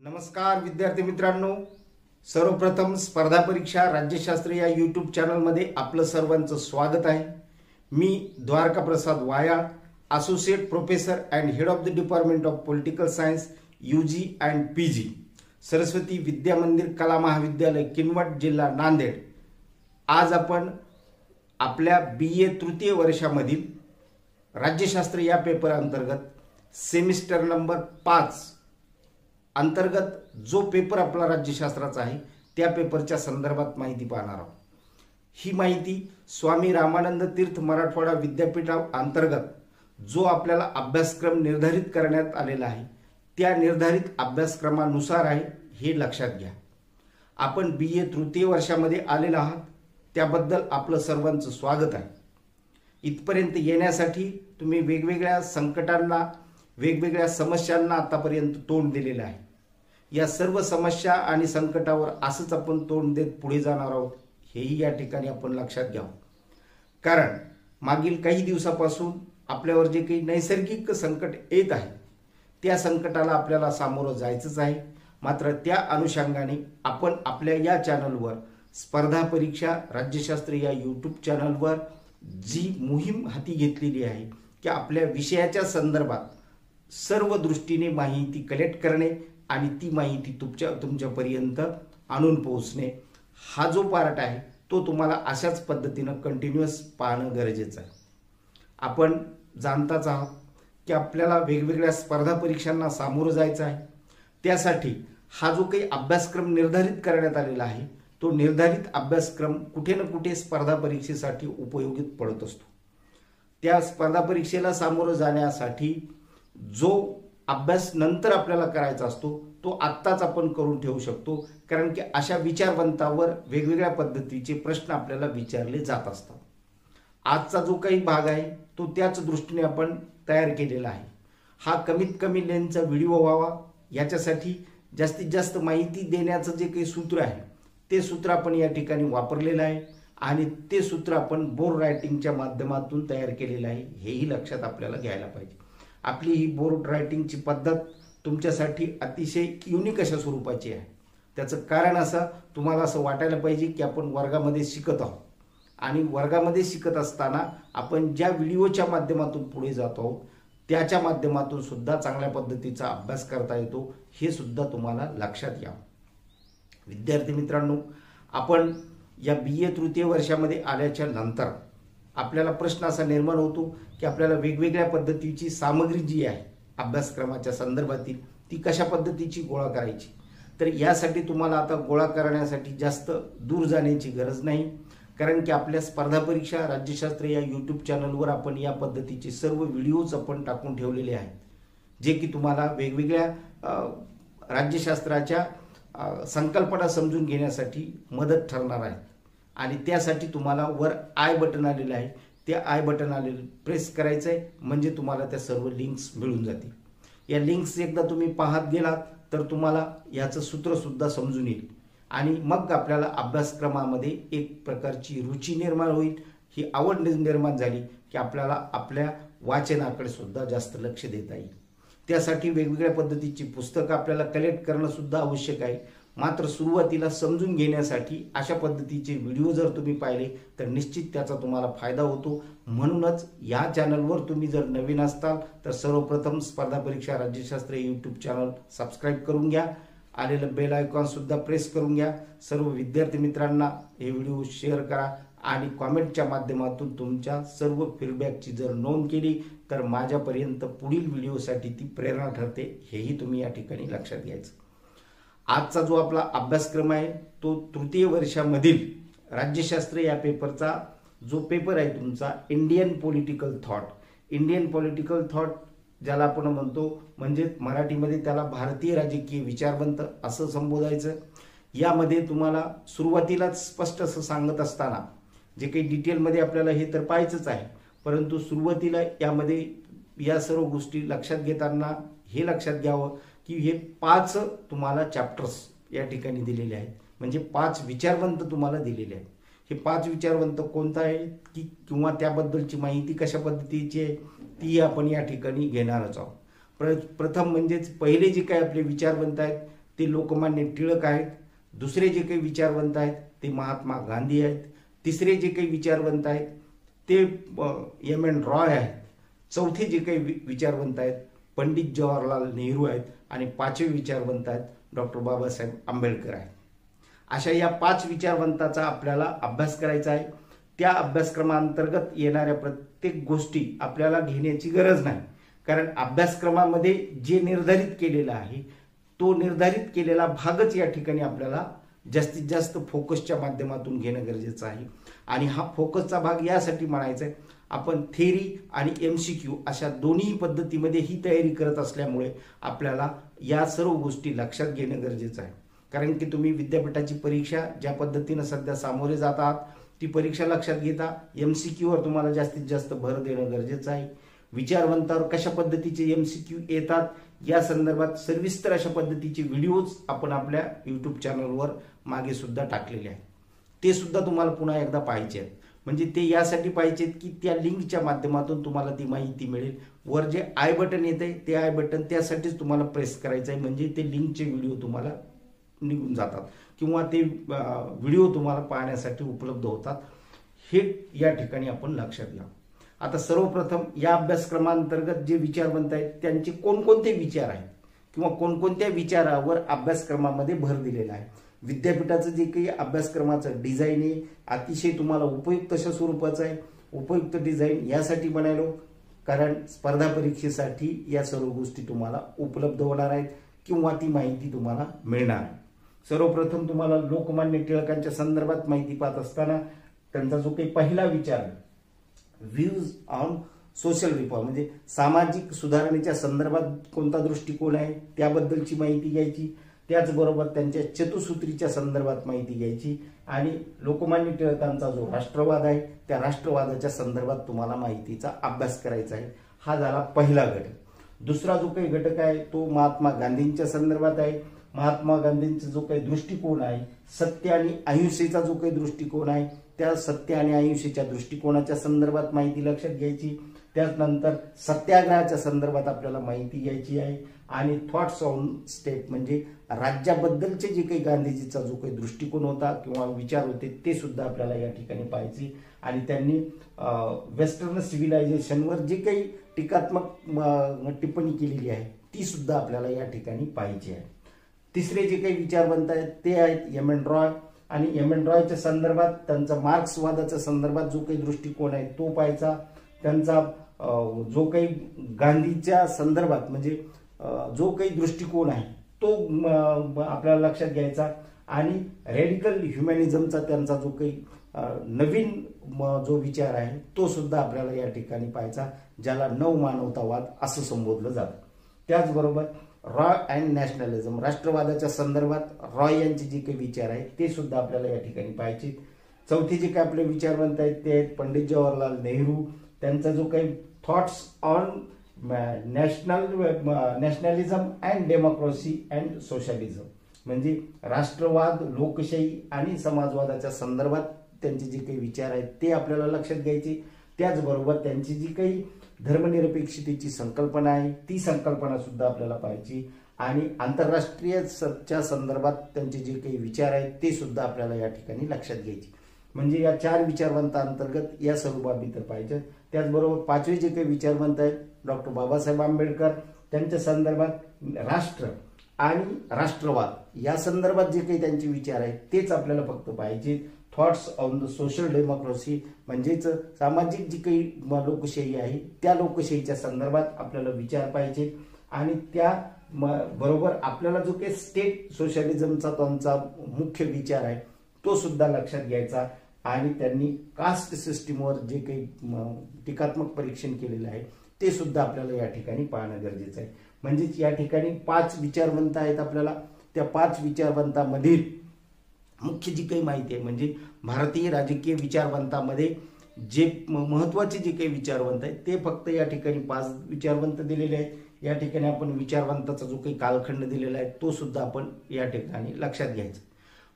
नमस्कार विद्यार्थी मित्रांनो. सर्वप्रथम स्पर्धा परीक्षा राज्यशास्त्र या यूट्यूब चॅनलमध्ये आपलं सर्वांचं स्वागत आहे. मी Dwarka Prasad Vayal associate professor and head of the department of political science U G and P G Saraswati Vidya Mandir Kala Mahavidyalaya Kinwat जिल्हा नांदेड. आज आपण आपल्या बी ए तृतीय वर्षामधील राज्यशास्त्र या पेपर अंतर्गत सेमिस्टर नंबर पाच अंतर्गत जो पेपर आपला राज्यशास्त्राचा आहे त्या पेपरच्या संदर्भात माहिती पाहणार आहोत. ही माहिती स्वामी रामानंद तीर्थ मराठवाडा विद्यापीठा अंतर्गत जो आपल्याला अभ्यासक्रम निर्धारित करण्यात आलेला आहे त्या निर्धारित अभ्यासक्रमानुसार आहे हे लक्षात घ्या. आपण बी ए तृतीय वर्षामध्ये आलेलो आहात त्याबद्दल आपलं सर्वांचं स्वागत आहे. इथपर्यंत येण्यासाठी तुम्ही वेगवेगळ्या संकटांना वेगवेगळ्या समस्यांना आतापर्यंत तोंड दिलेलं आहे. या सर्व समस्या आणि संकटावर असंच आपण तोंड देत पुढे जाणार आहोत हेही या ठिकाणी आपण लक्षात घ्यावं कारण मागील काही दिवसापासून आपल्यावर जे काही नैसर्गिक संकट येत आहे त्या संकटाला आपल्याला सामोरं जायचंच आहे. मात्र त्या अनुषंगाने आपण आपल्या या चॅनलवर स्पर्धा परीक्षा राज्यशास्त्र या यूट्यूब चॅनलवर जी मोहीम हाती घेतलेली आहे की आपल्या विषयाच्या संदर्भात सर्व दृष्टीने माहिती कलेक्ट करणे आणि ती माहिती तुमच्या तुमच्यापर्यंत आणून पोहोचणे हा जो पार्ट आहे तो तुम्हाला अशाच पद्धतीनं कंटिन्युअस पाहणं गरजेचं आहे. आपण जाणताच आहात की आपल्याला वेगवेगळ्या स्पर्धा परीक्षांना सामोरं जायचं आहे. त्यासाठी हा जो काही अभ्यासक्रम निर्धारित करण्यात आलेला आहे तो निर्धारित अभ्यासक्रम कुठे ना कुठे स्पर्धा परीक्षेसाठी उपयोगीत पडत असतो. त्या स्पर्धा परीक्षेला सामोरं जाण्यासाठी जो अभ्यास नंतर आपल्याला करायचा असतो तो आत्ताच आपण करून ठेवू शकतो. कारण की अशा विचारवंतावर वेगवेगळ्या पद्धतीचे प्रश्न आपल्याला विचारले जात असतात. आजचा जो काही भाग आहे तो त्याच दृष्टीने आपण तयार केलेला आहे. हा कमीत कमी लेनचा व्हिडिओ व्हावा याच्यासाठी जास्तीत जास्त माहिती देण्याचं जे काही सूत्र आहे ते सूत्र आपण या ठिकाणी वापरलेलं आहे आणि ते सूत्र आपण बोर रायटिंगच्या माध्यमातून तयार केलेलं आहे हेही लक्षात आपल्याला घ्यायला पाहिजे. आपली ही बोर्ड रायटिंगची पद्धत तुमच्यासाठी अतिशय युनिक अशा स्वरूपाची आहे. त्याचं कारण असं तुम्हाला असं वाटायला पाहिजे की आपण वर्गामध्ये शिकत आहोत. आणि वर्गामध्ये शिकत असताना आपण ज्या व्हिडिओच्या माध्यमातून पुढे जातो आहोत त्याच्या माध्यमातून सुद्धा चांगल्या पद्धतीचा अभ्यास करता येतो हे सुद्धा तुम्हाला लक्षात या विद्यार्थी मित्रांनो आपण या बी ए तृतीय वर्षामध्ये आल्याच्यानंतर आपल्याला प्रश्न असा निर्माण होतो की आपल्याला वेगवेगळ्या पद्धतीची सामग्री जी आहे अभ्यासक्रमाच्या संदर्भातील ती कशा पद्धतीची गोळा करायची? तर यासाठी तुम्हाला आता गोळा करण्यासाठी जास्त दूर जाण्याची गरज नाही. कारण की आपल्या स्पर्धा परीक्षा राज्यशास्त्र या यूट्यूब चॅनलवर आपण या पद्धतीचे सर्व व्हिडिओज आपण टाकून ठेवलेले आहेत. जे की तुम्हाला वेगवेगळ्या राज्यशास्त्राच्या संकल्पना समजून घेण्यासाठी मदत ठरणार आहेत आणि त्यासाठी तुम्हाला वर आय बटन आलेलं आहे. ते आय बटन आलेलं प्रेस करायचं आहे म्हणजे तुम्हाला त्या सर्व लिंक्स मिळून जातील. या लिंक्स एकदा तुम्ही पाहत गेलात तर तुम्हाला याचं सूत्रसुद्धा समजून येईल. आणि मग आपल्याला अभ्यासक्रमामध्ये एक प्रकारची रुची निर्माण होईल. ही आवड निर्माण झाली की आपल्याला आपल्या वाचनाकडे सुद्धा जास्त लक्ष देता येईल. त्यासाठी वेगवेगळ्या पद्धतीची पुस्तकं आपल्याला कलेक्ट करणंसुद्धा आवश्यक आहे. मात्र सुरुवातीला समजून घेण्यासाठी अशा पद्धतीचे व्हिडिओ जर तुम्ही पाहिले तर निश्चित त्याचा तुम्हाला फायदा होतो. म्हणूनच या चॅनलवर तुम्ही जर नवीन असताल तर सर्वप्रथम स्पर्धा परीक्षा राज्यशास्त्र यूट्यूब चॅनल सबस्क्राईब करून घ्या. आलेलं बेल आयकॉनसुद्धा प्रेस करून घ्या. सर्व विद्यार्थी मित्रांना हे व्हिडिओ शेअर करा आणि कॉमेंटच्या माध्यमातून तुमच्या सर्व फीडबॅकची जर नोंद केली तर माझ्यापर्यंत पुढील व्हिडिओसाठी ती प्रेरणा ठरते. हेही तुम्ही या ठिकाणी लक्षात घ्यायचं. आजचा जो आपला अभ्यासक्रम आहे तो तृतीय वर्षामधील राज्यशास्त्र या पेपरचा जो पेपर आहे तुमचा Indian political thought Indian political thought ज्याला आपण म्हणतो म्हणजे मराठीमध्ये त्याला भारतीय राजकीय विचारवंत असं संबोधायचं. यामध्ये तुम्हाला सुरुवातीलाच स्पष्ट असं सांगत असताना जे काही डिटेलमध्ये आपल्याला हे तर पाहायचंच आहे परंतु सुरुवातीला यामध्ये या सर्व गोष्टी लक्षात घेताना हे लक्षात घ्यावं. की हे पाच तुम्हाला चॅप्टर्स या ठिकाणी दिलेले आहेत. म्हणजे पाच विचारवंत तुम्हाला दिलेले आहेत. हे पाच विचारवंत कोणता आहे की किंवा त्याबद्दलची माहिती कशा पद्धतीची आहे? ती आपण या ठिकाणी घेणारच आहोत. प्र प्रथम म्हणजेच पहिले जे काही आपले विचारवंत आहेत ते लोकमान्य टिळक आहेत. दुसरे जे काही विचारवंत आहेत ते महात्मा गांधी आहेत. तिसरे जे काही विचारवंत आहेत ते एम एन रॉय आहेत. चौथे जे काही वि- विचारवंत आहेत पंडित जवाहरलाल नेहरू आहेत आणि पाचवे विचारवंत आहेत डॉक्टर बाबासाहेब आंबेडकर आहेत. अशा या पाच विचारवंताचा आपल्याला अभ्यास करायचा आहे. त्या अभ्यासक्रमांतर्गत येणाऱ्या प्रत्येक गोष्टी आपल्याला घेण्याची गरज नाही. कारण अभ्यासक्रमामध्ये जे निर्धारित केलेलं आहे तो निर्धारित केलेला भागच या ठिकाणी आपल्याला जास्तीत जास्त फोकसच्या माध्यमातून घेणं गरजेचं आहे. आणि हा फोकसचा भाग यासाठी म्हणायचा आहे आपण थेरी आणि एम सी क्यू अशा दोन्ही पद्धतीमध्ये ही तयारी करत असल्यामुळे आपल्याला या सर्व गोष्टी लक्षात घेणं गरजेचं आहे. कारण की तुम्ही विद्यापीठाची परीक्षा ज्या पद्धतीनं सध्या सामोरे जात आहात ती परीक्षा लक्षात घेता. एम सी क्यूवर तुम्हाला जास्तीत जास्त भर देणं गरजेचं आहे. विचारवंतावर कशा पद्धतीचे एम सी क्यू येतात या संदर्भात सर्विस्तर अशा पद्धतीचे व्हिडिओज आपण आपल्या यूट्यूब चॅनलवर मागे सुद्धा टाकलेले आहेत. ते सुद्धा तुम्हाला पुन्हा एकदा पाहिजे आहेत. म्हणजे ते यासाठी पाहिजेत की त्या लिंकच्या माध्यमातून तुम्हाला ती माहिती मिळेल. वर जे आय बटन येते ते आय बटन त्यासाठीच तुम्हाला प्रेस करायचं आहे म्हणजे ते लिंकचे व्हिडिओ तुम्हाला निघून जातात. किंवा ते व्हिडिओ तुम्हाला पाहण्यासाठी उपलब्ध होतात. हे या ठिकाणी आपण लक्षात घ्या. आता सर्वप्रथम या अभ्यासक्रमांतर्गत जे विचारवंत आहेत त्यांचे कोणकोणते विचार आहेत? किंवा कोणकोणत्या विचारावर अभ्यासक्रमामध्ये भर दिलेला आहे? विद्यापीठाचं जे काही अभ्यासक्रमाचं डिझाईन आहे अतिशय तुम्हाला उपयुक्त अशा स्वरूपाचं आहे. उपयुक्त डिझाईन यासाठी बनायलो कारण स्पर्धा परीक्षेसाठी या सर्व गोष्टी तुम्हाला उपलब्ध होणार आहेत किंवा ती माहिती तुम्हाला मिळणार आहे. सर्वप्रथम तुम्हाला लोकमान्य टिळकांच्या संदर्भात माहिती पाहत असताना त्यांचा जो काही पहिला विचार व्ह्यूज ऑन सोशल रिफॉर्म म्हणजे सामाजिक सुधारणेच्या संदर्भात कोणता दृष्टिकोन आहे त्याबद्दलची माहिती घ्यायची. त्याचबरोबर त्यांच्या चतुसूत्रीच्या संदर्भात माहिती घ्यायची. आणि लोकमान्य टिळकांचा जो राष्ट्रवाद आहे त्या राष्ट्रवादाच्या संदर्भात तुम्हाला माहितीचा अभ्यास करायचा आहे. हा झाला पहिला घटक. दुसरा जो काही घटक आहे तो महात्मा गांधींच्या संदर्भात आहे. महात्मा गांधींचा जो काही दृष्टिकोन आहे सत्य आणि अहिंसेचा जो काही दृष्टिकोन आहे त्या सत्य आणि अहिंसेच्या दृष्टिकोनाच्या संदर्भात माहिती लक्षात घ्यायची. त्यानंतर सत्याग्रहाच्या संदर्भात आपल्याला माहिती घ्यायची आहे. आणि थॉट्स ऑन स्टेट म्हणजे राज्याबद्दलचे जे काही गांधीजीचा जो काही दृष्टिकोन होता किंवा विचार होते ते सुद्धा आपल्याला या ठिकाणी पाहायचे. आणि त्यांनी वेस्टर्न सिव्हिलायझेशनवर जे काही टीकात्मक टिप्पणी केलेली आहे ती सुद्धा आपल्याला या ठिकाणी पाहिजे आहे. तिसरे जे काही विचारवंत आहेत ते आहेत एम एन रॉय आणि एम एन रॉयच्या संदर्भात त्यांचा मार्क्सवादाच्या संदर्भात जो काही दृष्टिकोन आहे तो पाहायचा. त्यांचा जो काही गांधीच्या संदर्भात म्हणजे जो काही दृष्टिकोन आहे तो आपल्याला लक्षात घ्यायचा. आणि रेडिकल ह्युमॅनिझमचा त्यांचा जो काही नवीन जो विचार आहे तो सुद्धा आपल्याला या ठिकाणी पाहायचा ज्याला नव मानवतावाद असं संबोधलं जातं. त्याचबरोबर रॉय अँड नॅशनलिझम राष्ट्रवादाच्या संदर्भात रॉय यांचे जे काही विचार आहेत ते सुद्धा आपल्याला या ठिकाणी पाहायचे. चौथे जे काही आपले विचारवंत आहेत ते आहेत पंडित जवाहरलाल नेहरू. त्यांचा जो काही thoughts on national nationalism and democracy and socialism म्हणजे राष्ट्रवाद लोकशाही आणि समाजवादाच्या संदर्भात त्यांचे जे काही विचार आहेत ते आपल्याला लक्षात घ्यायचे. त्याचबरोबर त्यांची जी काही धर्मनिरपेक्षतेची संकल्पना आहे ती संकल्पना सुद्धा आपल्याला पाहायची. आणि आंतरराष्ट्रीय च्या संदर्भात त्यांचे जे काही विचार आहेत ते सुद्धा आपल्याला या ठिकाणी लक्षात घ्यायचे. म्हणजे या चार विचारवंतांतर्गत या सर्व बाबी तर पाहिजे त्याचबरोबर पाचवे जे काही विचारवंत आहेत डॉक्टर बाबासाहेब आंबेडकर त्यांच्या संदर्भात राष्ट्र आणि राष्ट्रवाद या संदर्भात जे काही त्यांचे विचार आहेत तेच आपल्याला फक्त पाहिजे thoughts on the social democracy म्हणजेच सामाजिक जी काही लोकशाही आहे त्या लोकशाहीच्या संदर्भात आपल्याला विचार पाहिजे आणि त्या बरोबर आपल्याला जो काही स्टेट सोशलिझमचा त्यांचा मुख्य विचार आहे तो सुद्धा लक्षात घ्यायचा. आणि त्यांनी कास्ट सिस्टीमवर जे काही टीकात्मक परीक्षण केलेलं आहे ते सुद्धा आपल्याला या ठिकाणी पाहणं गरजेचं आहे. म्हणजेच या ठिकाणी पाच विचारवंत आहेत आपल्याला. त्या पाच विचारवंतामधील मुख्य जी काही माहिती आहे म्हणजे भारतीय राजकीय विचारवंतामध्ये जे महत्त्वाचे जे काही विचारवंत आहेत ते फक्त या ठिकाणी पाच विचारवंत दिलेले आहेत. या ठिकाणी आपण विचारवंताचा जो काही कालखंड दिलेला आहे तो सुद्धा आपण या ठिकाणी लक्षात घ्यायचा.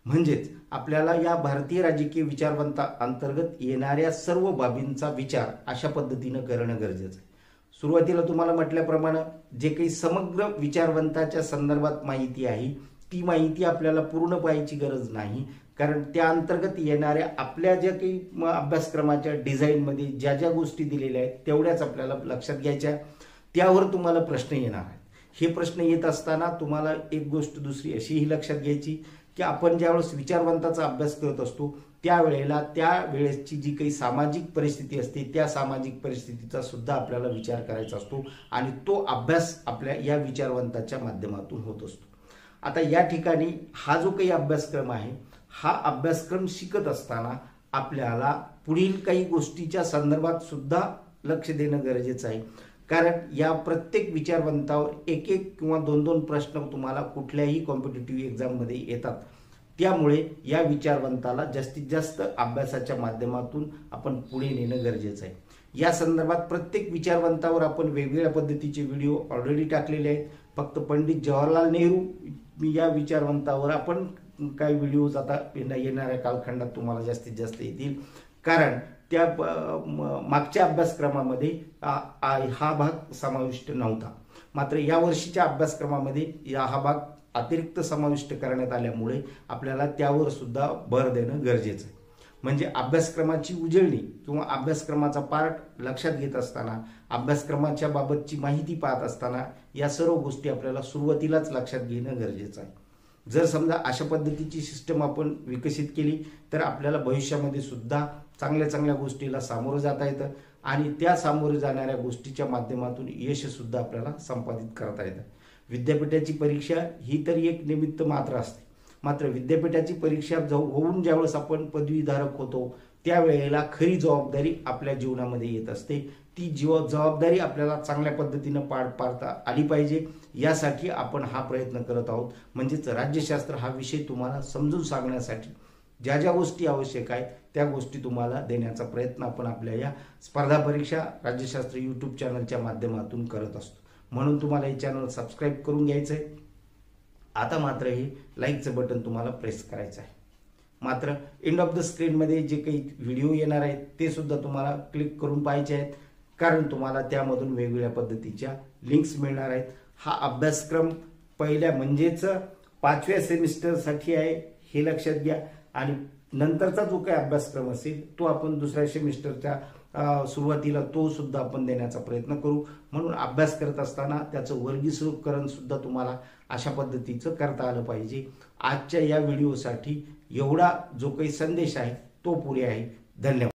म्हणजेच आपल्याला या भारतीय राजकीय विचारवंता अंतर्गत येणाऱ्या सर्व बाबींचा विचार अशा पद्धतीनं करणं गरजेचं आहे. सुरुवातीला तुम्हाला म्हटल्याप्रमाणे जे काही समग्र विचारवंताच्या संदर्भात माहिती आहे ती माहिती आपल्याला पूर्ण पाहायची गरज नाही कारण त्या अंतर्गत येणाऱ्या आपल्या ज्या काही म- अभ्यासक्रमाच्या डिझाईनमध्ये ज्या ज्या गोष्टी दिलेल्या आहेत तेवढ्याच आपल्याला लक्षात घ्यायच्या. त्यावर तुम्हाला प्रश्न येणार आहेत. हे प्रश्न येत असताना तुम्हाला एक गोष्ट दुसरी अशीही लक्षात घ्यायची की आपण ज्यावेळेस विचारवंताचा अभ्यास करत असतो त्यावेळेला त्या वेळेसची जी काही सामाजिक परिस्थिती असते त्या सामाजिक परिस्थितीचा सुद्धा आपल्याला विचार करायचा असतो आणि तो अभ्यास आपल्या या विचारवंताच्या माध्यमातून होत असतो. आता या ठिकाणी हा जो काही अभ्यासक्रम आहे हा अभ्यासक्रम शिकत असताना आपल्याला पुढील काही गोष्टीच्या संदर्भात सुद्धा लक्ष देणं गरजेचं आहे. कारण या प्रत्येक विचारवंतावर एक एक किंवा दोन दोन प्रश्न तुम्हाला कुठल्याही कॉम्पिटेटिव्ह एक्झाममध्ये येतात. त्यामुळे या विचारवंताला जास्तीत जास्त अभ्यासाच्या माध्यमातून आपण पुढे नेणं गरजेचं आहे. या संदर्भात प्रत्येक विचारवंतावर आपण वेगवेगळ्या पद्धतीचे व्हिडिओ ऑलरेडी टाकलेले आहेत. फक्त पंडित जवाहरलाल नेहरू या विचारवंतावर आपण काही व्हिडिओज आता येणाऱ्या कालखंडात तुम्हाला जास्तीत जास्त येतील. कारण त्या म- मागच्या अभ्यासक्रमामध्ये हा भाग समाविष्ट नव्हता. मात्र या वर्षीच्या अभ्यासक्रमामध्ये या हा भाग अतिरिक्त समाविष्ट करण्यात आल्यामुळे आपल्याला त्यावर सुद्धा भर देणं गरजेचं आहे. म्हणजे अभ्यासक्रमाची उजळणी किंवा अभ्यासक्रमाचा पार्ट लक्षात घेत असताना अभ्यासक्रमाच्या बाबतची माहिती पाहत असताना या सर्व गोष्टी आपल्याला सुरुवातीलाच लक्षात घेणं गरजेचं आहे. जर समजा अशा पद्धतीची सिस्टम आपण विकसित केली तर आपल्याला भविष्यामध्ये सुद्धा चांगल्या चांगल्या गोष्टीला सामोरं जाता येतं आणि त्या सामोरे जाणाऱ्या गोष्टीच्या माध्यमातून यशसुद्धा आपल्याला संपादित करता येतं. विद्यापीठाची परीक्षा ही तरी एक निमित्त मात्र असते. मात्र विद्यापीठाची परीक्षा जाऊ होऊन ज्यावेळेस आपण पदवीधारक होतो त्यावेळेला खरी जबाबदारी आपल्या जीवनामध्ये येत असते. ती जीव जबाबदारी आपल्याला चांगल्या पद्धतीनं पार पाडता आली पाहिजे. यासाठी आपण हा प्रयत्न करत आहोत. म्हणजेच राज्यशास्त्र हा विषय तुम्हाला समजून सांगण्यासाठी ज्या ज्या गोष्टी आवश्यक आहेत त्या गोष्टी तुम्हाला देण्याचा प्रयत्न आपण आपल्या या स्पर्धा परीक्षा राज्यशास्त्र यूट्यूब चॅनलच्या माध्यमातून करत असतो. म्हणून तुम्हाला हे चॅनल सबस्क्राईब करून घ्यायचं आहे आता मात्र हे लाईकचं बटन तुम्हाला प्रेस करायचं आहे. मात्र एंड ऑफ द स्क्रीनमध्ये जे काही व्हिडिओ येणार आहेत ते सुद्धा तुम्हाला क्लिक करून पाहायचे आहेत. कारण तुम्हाला त्यामधून वेगवेगळ्या पद्धतीच्या लिंक्स मिळणार आहेत. हा अभ्यासक्रम पहिल्या म्हणजेच पाचव्या सेमिस्टरसाठी आहे हे लक्षात घ्या. आणि नंतरचा जो काही अभ्यासक्रम असेल तो आपण दुसऱ्या सेमिस्टरच्या सुरुवातीला तो सुद्धा आपण देण्याचा प्रयत्न करू. म्हणून अभ्यास करत असताना त्याचं वर्गीकरण सुद्धा तुम्हाला अशा पद्धतीचं करता आलं पाहिजे. आजच्या या व्हिडिओसाठी एवढा जो काही संदेश आहे तो पुरे आहे. धन्यवाद.